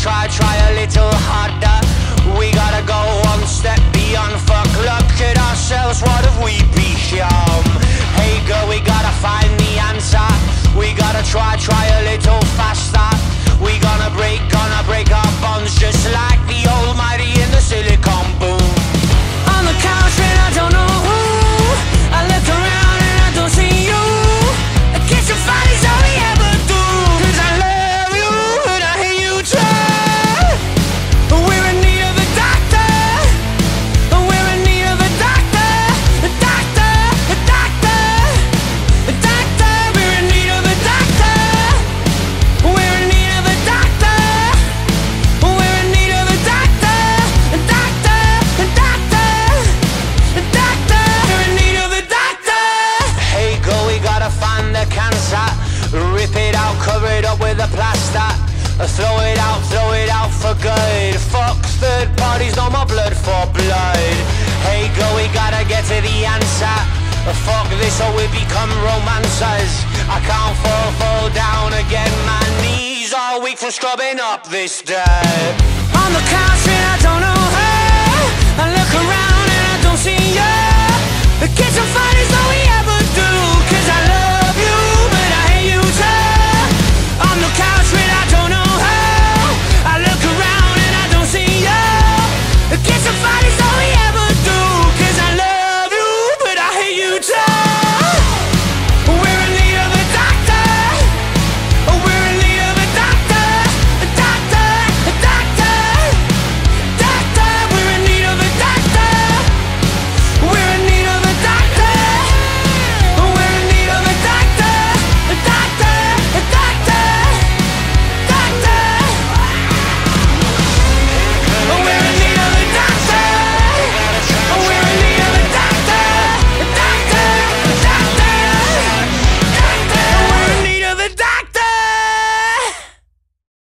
try, try a little harder. We gotta go one step beyond. Fuck, look at ourselves. What have we become? Hey girl, we gotta find the answer. It up with a plaster. Throw it out, throw it out for good. Fuck third parties, no more blood for blood. Hey, go, we gotta get to the answer. Fuck this, or we become romancers. I can't fall, fall down again. My knees are weak from scrubbing up this dirt. On the couch,